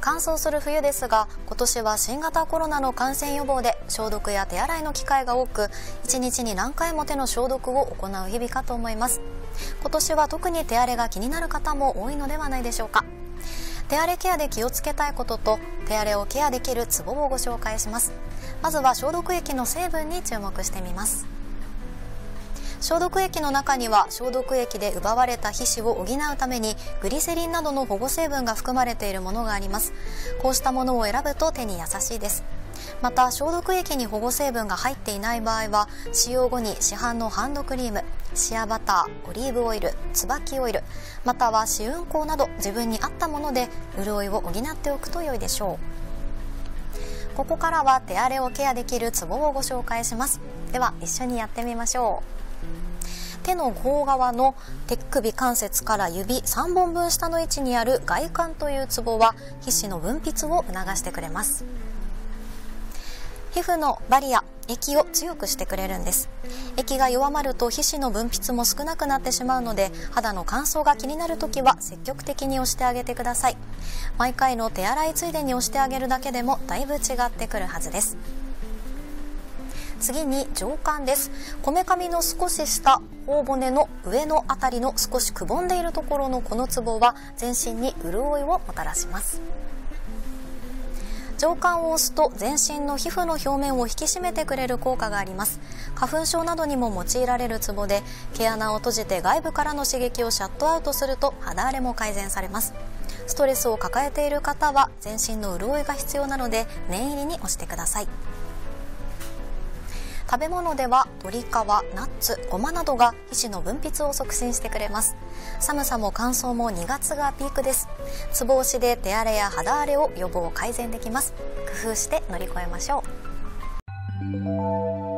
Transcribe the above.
乾燥する冬ですが今年は新型コロナの感染予防で消毒や手洗いの機会が多く1日に何回も手の消毒を行う日々かと思います。今年は特に手荒れが気になる方も多いのではないでしょうか。手荒れケアで気をつけたいことと手荒れをケアできるツボをご紹介します。まずは消毒液の成分に注目してみます。消毒液の中には消毒液で奪われた皮脂を補うためにグリセリンなどの保護成分が含まれているものがあります。こうしたものを選ぶと手に優しいです。また消毒液に保護成分が入っていない場合は使用後に市販のハンドクリームシアバターオリーブオイル椿オイルまたは試運行など自分に合ったもので潤いを補っておくと良いでしょう。ここからは手荒れをケアできるツボをご紹介します。では一緒にやってみましょう。手の甲側の手首関節から指3本分下の位置にある外観というツボは皮脂の分泌を促してくれます。皮膚のバリア液を強くしてくれるんです。液が弱まると皮脂の分泌も少なくなってしまうので肌の乾燥が気になる時は積極的に押してあげてください。毎回の手洗いついでに押してあげるだけでもだいぶ違ってくるはずです。次に上腕です。こめかみの少し下頬骨の上のあたりの少しくぼんでいるところのこのツボは全身に潤いをもたらします。上腕を押すと全身の皮膚の表面を引き締めてくれる効果があります。花粉症などにも用いられるツボで毛穴を閉じて外部からの刺激をシャットアウトすると肌荒れも改善されます。ストレスを抱えている方は全身の潤いが必要なので念入りに押してください。食べ物では鶏皮ナッツごまなどが皮脂の分泌を促進してくれます。寒さも乾燥も2月がピークです。つぼ押しで手荒れや肌荒れを予防改善できます。工夫して乗り越えましょう。